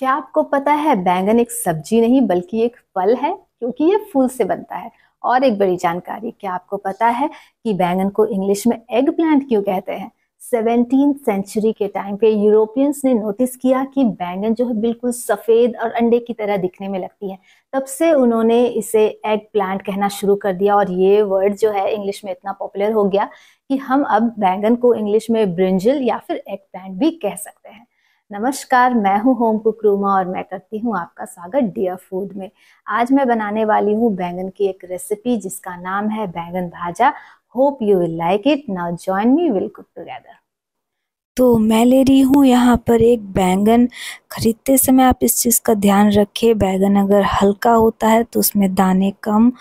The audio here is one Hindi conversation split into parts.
क्या आपको पता है बैंगन एक सब्ज़ी नहीं, बल्कि एक फल है? क्योंकि ये फूल से बनता है। और एक बड़ी जानकारी, क्या आपको पता है कि बैंगन को इंग्लिश में एग प्लांट क्यों कहते हैं? सेवनटीन सेंचुरी के टाइम पे यूरोपियंस ने नोटिस किया कि बैंगन जो है बिल्कुल सफ़ेद और अंडे की तरह दिखने में लगती है। तब से उन्होंने इसे एग प्लांट कहना शुरू कर दिया और ये वर्ड जो है इंग्लिश में इतना पॉपुलर हो गया कि हम अब बैंगन को इंग्लिश में ब्रिंजल या फिर एग प्लांट भी कह सकते नमस्कार, मैं हूँ होम कुक रूमा और मैं करती हूँ आपका स्वागत डियर फ़ूड में। आज मैं बनाने वाली हूँ बैंगन की एक रेसिपी जिसका नाम है baingan bhaja. Hope you will like it now join me will cook together तो मैं ले रही हूँ यहाँ पर एक बैंगन। खरीदते समय आप इस चीज़ का ध्यान रखें। बैंगन अगर हल्का होता है तो उसमें दाने कम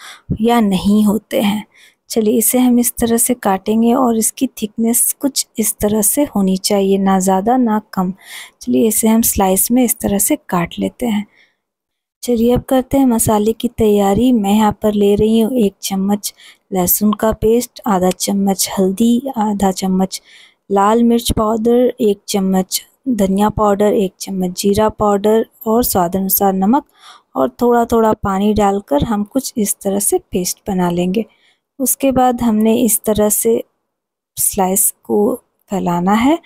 या नहीं होते हैं। चलिए इसे हम इस तरह से काटेंगे और इसकी थिकनेस कुछ इस तरह से होनी चाहिए, ना ज़्यादा, ना कम। चलिए इसे हम स्लाइस में इस तरह से काट लेते हैं। चलिए अब करते हैं मसाले की तैयारी। मैं यहाँ पर ले रही हूँ एक चम्मच लहसुन का पेस्ट आधा चम्मच हल्दी, आधा चम्मच लाल मिर्च पाउडर, एक चम्मच धनिया पाउडर, एक चम्मच जीरा पाउडर और स्वाद अनुसार नमक और थोड़ा थोड़ा पानी डालकर हम कुछ इस तरह से पेस्ट बना लेंगे। उसके बाद हमने इस तरह से स्लाइस को फैलाना है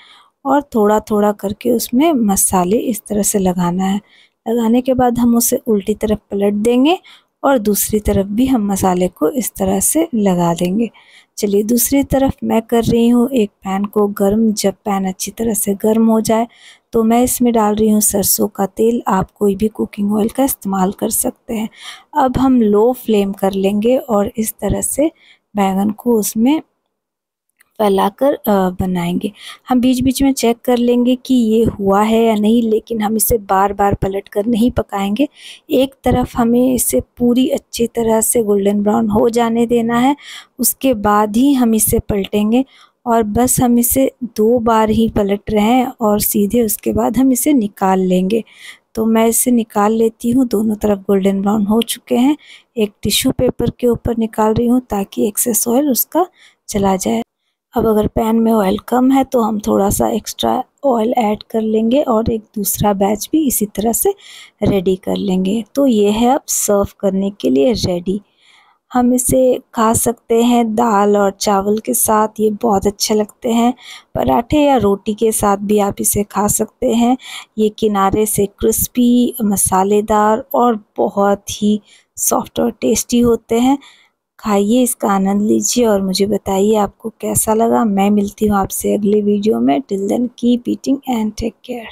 और थोड़ा थोड़ा करके उसमें मसाले इस तरह से लगाना है। लगाने के बाद हम उसे उल्टी तरफ़ पलट देंगे और दूसरी तरफ़ भी हम मसाले को इस तरह से लगा देंगे। चलिए दूसरी तरफ़ मैं कर रही हूँ एक पैन को गर्म, जब पैन अच्छी तरह से गर्म हो जाए तो मैं इसमें डाल रही हूँ सरसों का तेल। आप कोई भी कुकिंग ऑयल का इस्तेमाल कर सकते हैं। अब हम लो फ्लेम कर लेंगे और इस तरह से बैंगन को उसमें फैलाकर बनाएँगे। हम बीच बीच में चेक कर लेंगे कि ये हुआ है या नहीं, लेकिन हम इसे बार बार पलट कर नहीं पकाएँगे। एक तरफ़ हमें इसे पूरी अच्छी तरह से गोल्डन ब्राउन हो जाने देना है, उसके बाद ही हम इसे पलटेंगे और बस हम इसे दो बार ही पलट रहे हैं और सीधे उसके बाद हम इसे निकाल लेंगे। तो मैं इसे निकाल लेती हूँ, दोनों तरफ़ गोल्डन ब्राउन हो चुके हैं। एक टिश्यू पेपर के ऊपर निकाल रही हूँ ताकि एक्सेस ऑयल उसका चला जाए। अब अगर पैन में ऑयल कम है तो हम थोड़ा सा एक्स्ट्रा ऑयल ऐड कर लेंगे और एक दूसरा बैच भी इसी तरह से रेडी कर लेंगे। तो ये है अब सर्व करने के लिए रेडी हम इसे खा सकते हैं दाल और चावल के साथ, ये बहुत अच्छे लगते हैं। पराठे या रोटी के साथ भी आप इसे खा सकते हैं। ये किनारे से क्रिस्पी मसालेदार और बहुत ही सॉफ्ट और टेस्टी होते हैं। खाइए इसका आनंद लीजिए और मुझे बताइए आपको कैसा लगा। मैं मिलती हूँ आपसे अगले वीडियो में। Till then keep eating and take care